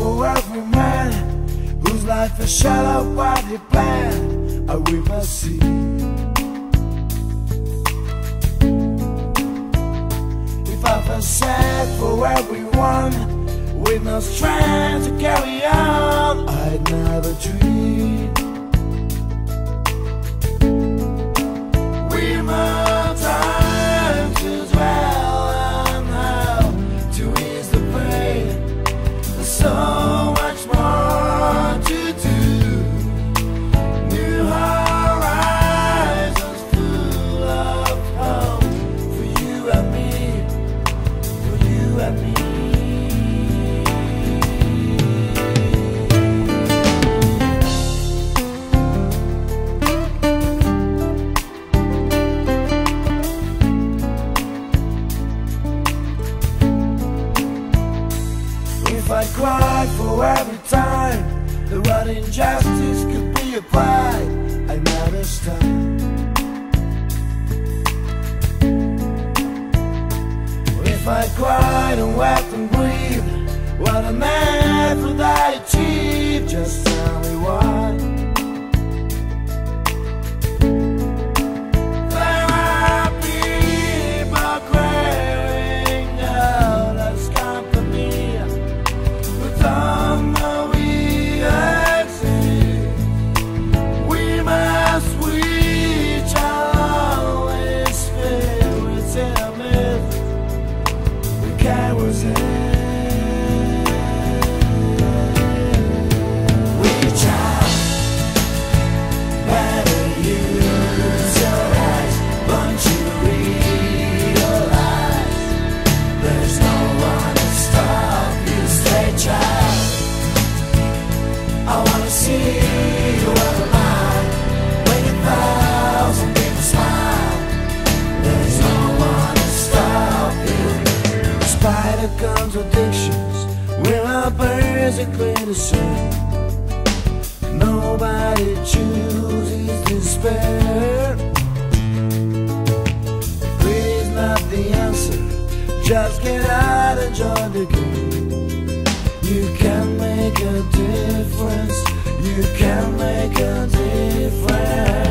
for every man whose life is shallow by the plan I we must see. If I've sad for everyone with no strength to carry on, I'd never dream. Cried for every time the right injustice could be applied, I never stop. If I cried and wept and breathed, what on earth would I achieve? Just tell me why. Basically the same. Nobody chooses despair. Please not the answer. Just get out and join the game. You can make a difference. You can make a difference.